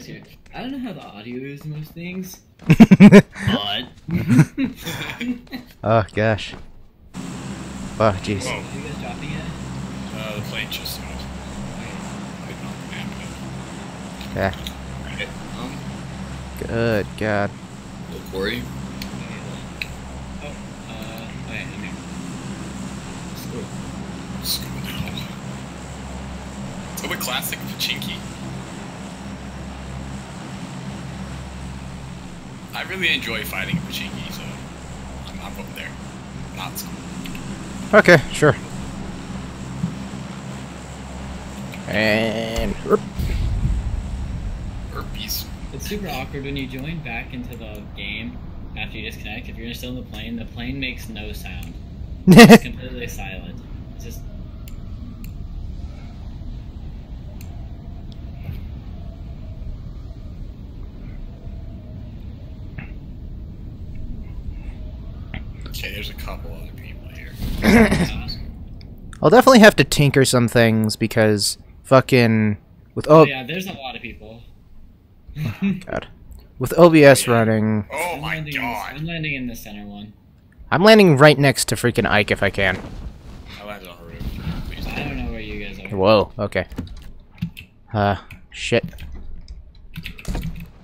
guys here. I don't know how the audio is in most things, oh gosh. Oh jeez. Whoa, Are you guys dropping it? uh, the plane just moved. Hidden on the map. Yeah. Right. Um, Good God. look, Corey. Oh, uh, okay, I'm here. Scuba down. So the classic Pochinki. I really enjoy fighting Pochinki, so I'm, I'm voting there. Not school. Okay, sure. And oop. Herpes. It's super awkward when you join back into the game after you disconnect. If you're still in the plane, the plane makes no sound. It's completely silent. It's just. Okay, there's a couple other people here. I'll definitely have to tinker some things because fucking with oh oh yeah, there's a lot of people. god. With OBS running, Oh I'm my landing in this- god! I'm landing in the center one. I'm landing right next to freaking Ike if I can. I landed on a roof. Please I don't know where you guys are. Whoa, okay. Uh, shit.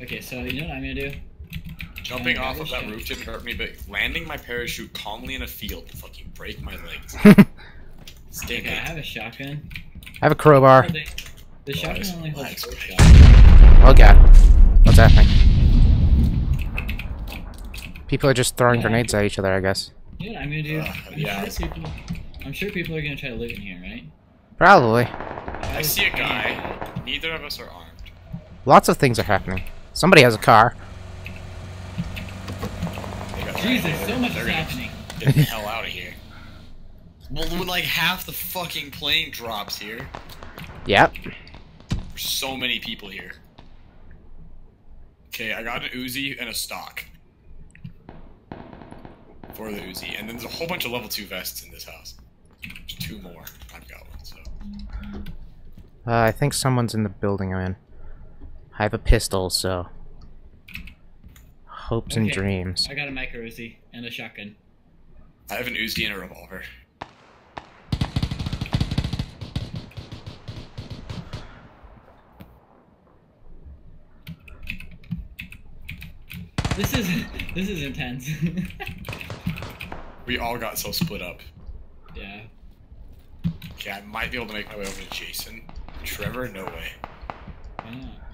Okay, so you know what I'm gonna do? Jumping off of that roof didn't hurt me, but landing my parachute calmly in a field would fucking break my legs. Stay Okay, I have a shotgun. I have a crowbar. Oh, the, the shotgun Nice. only holds Nice. four shots. Oh god. What's happening? People are just throwing grenades at each other, I guess. You know what I'm gonna do? Uh, I'm, yeah, sure people, I'm sure people are gonna try to live in here, right? Probably. I see a guy. Neither of us are armed. Lots of things are happening. Somebody has a car. They got Jesus, so much They're is happening. Get the hell out of here. Well, when like half the fucking plane drops here, Yep. there's so many people here. Okay, I got an Uzi and a stock. For the Uzi, and then there's a whole bunch of level 2 vests in this house. There's two more. I've got one, so. Uh, I think someone's in the building I'm in. I have a pistol, so. Hopes and dreams. I got a micro Uzi and a shotgun. I have an Uzi and a revolver. This is this is intense. We all got so split up. yeah. Okay, I might be able to make my way over to Jason. Trevor, no way. Ah. Like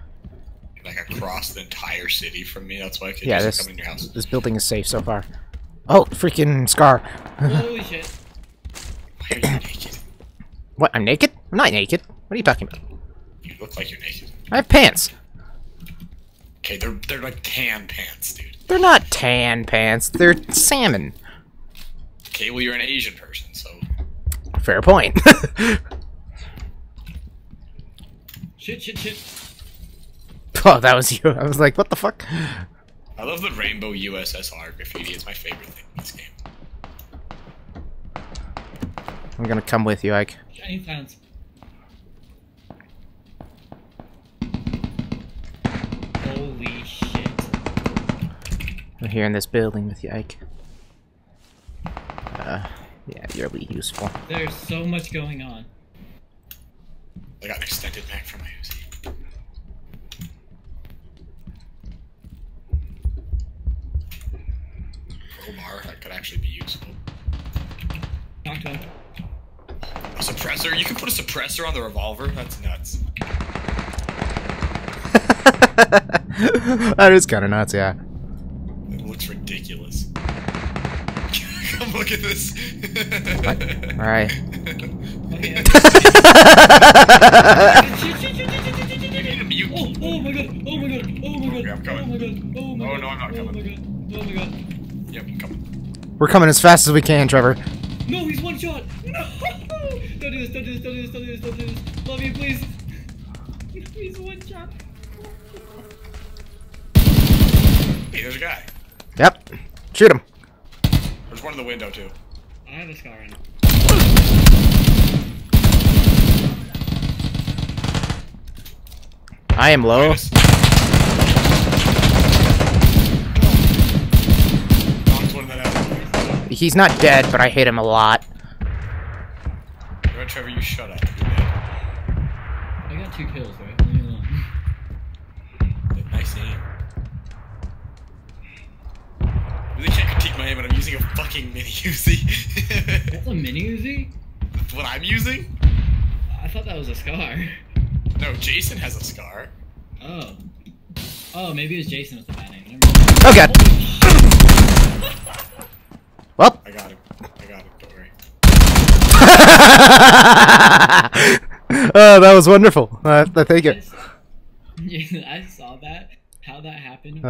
across the entire city from me. That's why I could Yeah, just this come in your house. this building is safe so far. Oh, freaking Scar. Holy shit. Why are you naked? What? I'm naked? I'm not naked. What are you talking about? You look like you're naked. I have pants. Okay, they're they're like tan pants, dude. They're not tan pants. They're salmon. Okay, well you're an Asian person, so Fair point. Shit, shit, shit. Oh, that was you. I was like, what the fuck? I love the rainbow USSR graffiti. It's my favorite thing in this game. I'm gonna come with you, Ike. Shiny clowns. Holy shit. I'm here in this building with you, Ike. Uh, yeah, you're be useful. There's so much going on. I got an extended mag for my Uzi. Crowbar, that could actually be useful. Talk to. A suppressor? You can put a suppressor on the revolver? That's nuts. that is kind of nuts, yeah. It looks ridiculous. Come look at this. Alright. Oh, oh my god, oh my god, oh my god, Okay, I'm coming. oh my god, oh my Oh, god. no, I'm not Oh my god, oh my god. Yep, I'm coming. We're coming as fast as we can, Trevor. No, he's one shot! No! Don't do this, don't do this, don't do this, don't do this, don't do this. Love you, please. he's one shot. Hey, there's a guy. Yep. Shoot him. There's one in the window, too. I have a scar on him. I am low. Minus- he's not dead, but I hate him a lot. You Trevor? You shut up. I got two kills, right? Leave. Nice aim. Really can't critique my aim but I'm using a fucking mini Uzi. That's a mini Uzi? That's what I'm using? I thought that was a scar. No, Jason has a scar. Oh. Oh, maybe it was Jason with the bad name. Never mind. Oh god. Well. I got him. I got him. Don't worry. oh, that was wonderful. Uh, thank you. I saw- I saw that. How that happened. Uh,